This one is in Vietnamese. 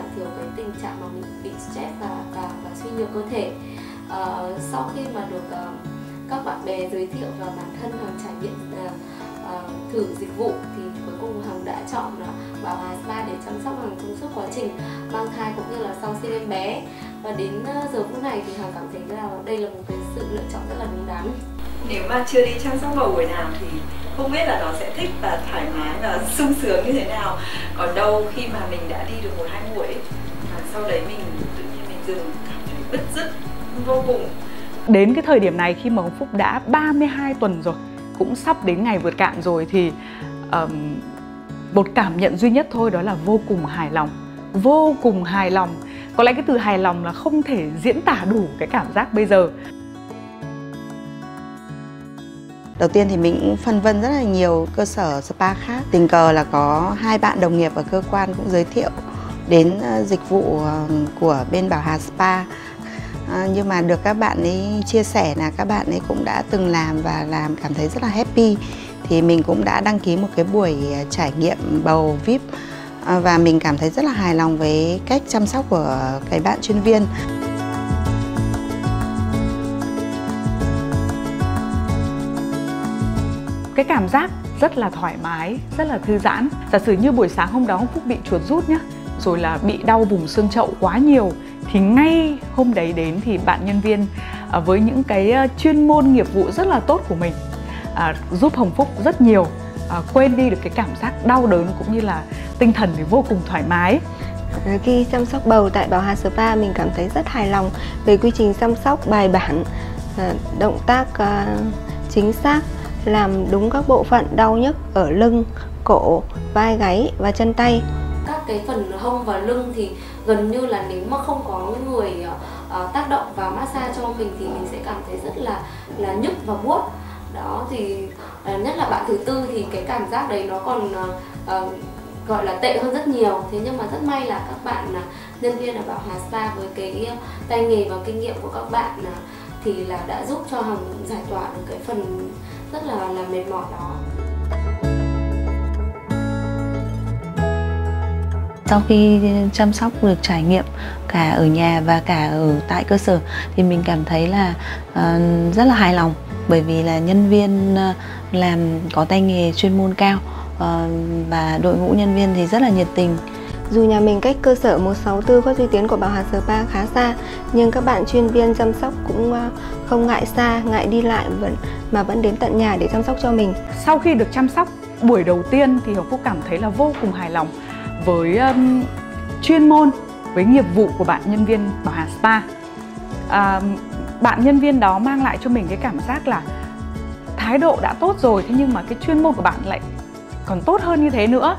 giảm thiểu cái tình trạng mà mình bị stress và và, và suy nhược cơ thể. Uh, sau khi mà được uh, các bạn bè giới thiệu và bản thân Hằng trải nghiệm uh, uh, thử dịch vụ thì cuối cùng Hằng đã chọn là Bảo Hà Spa để chăm sóc Hằng trong suốt quá trình mang thai cũng như là sau sinh em bé. Và đến uh, giờ phút này thì Hằng cảm thấy là đây là một cái sự lựa chọn rất là đúng đắn. Nếu mà chưa đi chăm sóc bầu buổi nào thì không biết là nó sẽ thích và thoải mái và sung sướng như thế nào. Còn đâu khi mà mình đã đi được một hai buổi và sau đấy mình tự nhiên mình dừng cảm thấy bứt rứt vô cùng. Đến cái thời điểm này khi mà ông Phúc đã 32 tuần rồi cũng sắp đến ngày vượt cạn rồi thì um, một cảm nhận duy nhất thôi đó là vô cùng hài lòng. Vô cùng hài lòng. Có lẽ cái từ hài lòng là không thể diễn tả đủ cái cảm giác bây giờ. Đầu tiên thì mình cũng phân vân rất là nhiều cơ sở spa khác. Tình cờ là có hai bạn đồng nghiệp ở cơ quan cũng giới thiệu đến ờ, dịch vụ ờ, của bên Bảo Hà Spa. À, nhưng mà được các bạn ấy chia sẻ là các bạn ấy cũng đã từng làm và làm cảm thấy rất là happy thì mình cũng đã đăng ký một cái buổi trải nghiệm bầu VIP và mình cảm thấy rất là hài lòng với cách chăm sóc của cái bạn chuyên viên. Cái cảm giác rất là thoải mái, rất là thư giãn. Giả sử như buổi sáng hôm đó Hồng Phúc bị chuột rút nhá, rồi là bị đau vùng xương chậu quá nhiều thì ngay hôm đấy đến thì bạn nhân viên à, với những cái à, chuyên môn nghiệp vụ rất là tốt của mình à, giúp Hồng Phúc rất nhiều à, quên đi được cái cảm giác đau đớn cũng như là tinh thần thì vô cùng thoải mái khi chăm sóc bầu tại Bảo Hà Spa mình cảm thấy rất hài lòng về quy trình chăm sóc bài bản à, động tác chính xác làm đúng các bộ phận đau nhức ở lưng, cổ, vai gáy và chân tay. Các cái phần hông và lưng thì gần như là nếu mà không có người uh, tác động và massage cho mình thì mình sẽ cảm thấy rất là là nhức và buốt. Đó thì uh, nhất là bạn thứ tư thì cái cảm giác đấy nó còn uh, gọi là tệ hơn rất nhiều thế nhưng mà rất may là các bạn uh, nhân viên ở Bảo Hà Spa với cái tay nghề và kinh nghiệm của các bạn uh, thì là đã giúp cho Hồng giải tỏa được cái phần rất là là mệt mỏi đó. Sau khi chăm sóc được trải nghiệm cả ở nhà và cả ở tại cơ sở thì mình cảm thấy là uh, rất là hài lòng. Bởi vì là nhân viên uh, làm có tay nghề chuyên môn cao uh, và đội ngũ nhân viên thì rất là nhiệt tình dù nhà mình cách cơ sở 164 Khuất Duy Tiến của Bảo Hà Spa khá xa, nhưng các bạn chuyên viên chăm sóc cũng ờ, không ngại xa, ngại đi lại vẫn mà vẫn đến tận nhà để chăm sóc cho mình. Sau khi được chăm sóc buổi đầu tiên thì Hồng Phúc cảm thấy là vô cùng hài lòng với um, chuyên môn, với nghiệp vụ của bạn nhân viên Bảo Hà Spa. À, bạn nhân viên đó mang lại cho mình cái cảm giác là thái độ đã tốt rồi thế nhưng mà cái chuyên môn của bạn lại còn tốt hơn như thế nữa